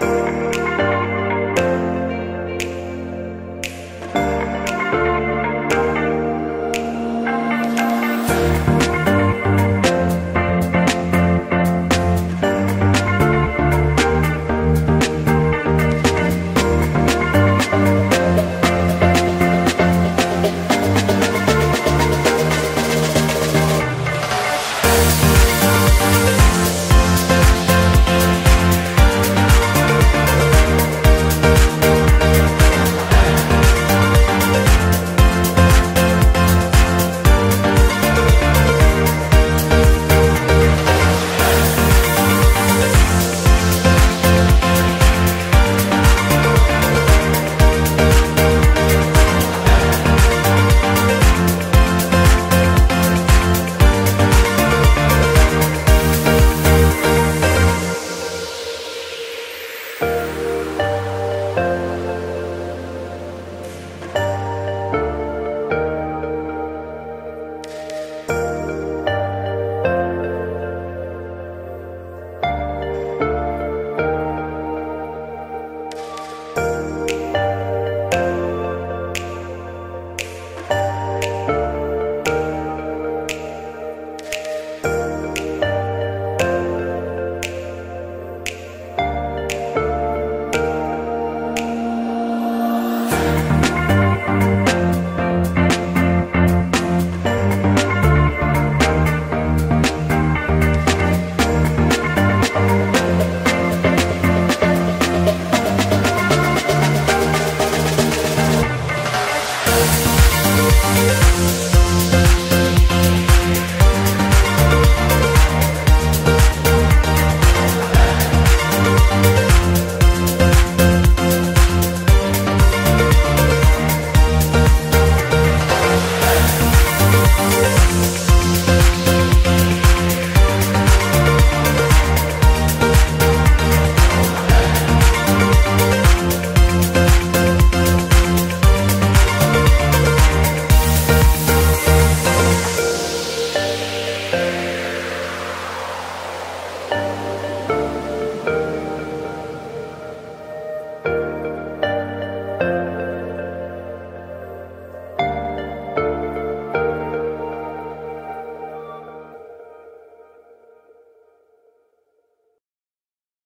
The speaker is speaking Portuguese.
Música